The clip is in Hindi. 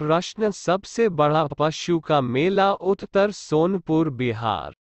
प्रश्न सबसे बड़ा पशु का मेला उत्तर सोनपुर बिहार।